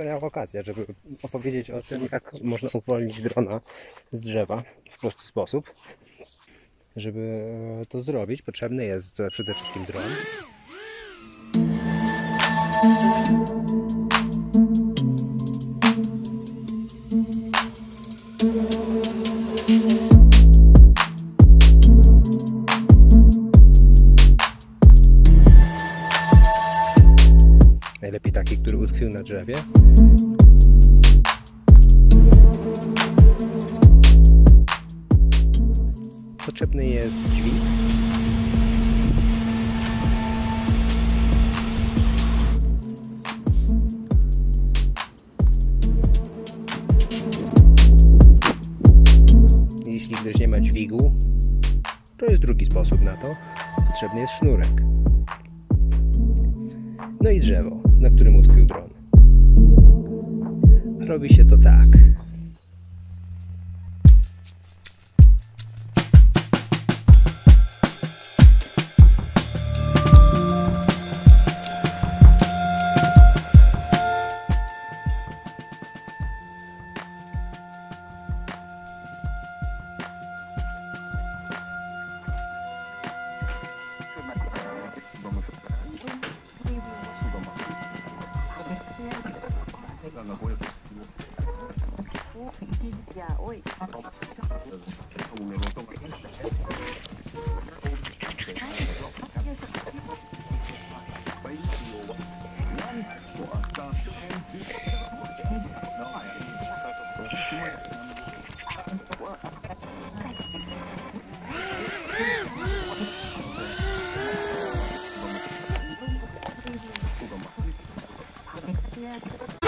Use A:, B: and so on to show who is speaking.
A: wspaniała okazja, żeby opowiedzieć o tym, jak można uwolnić drona z drzewa w prosty sposób. Żeby to zrobić, potrzebny jest przede wszystkim dron. Najlepiej taki, który utkwił na drzewie. Potrzebny jest dźwig. Jeśli ktoś nie ma dźwigu, to jest drugi sposób na to. Potrzebny jest sznurek. No i drzewo, na którym utkwił dron. Robi się to tak.
B: Yeah.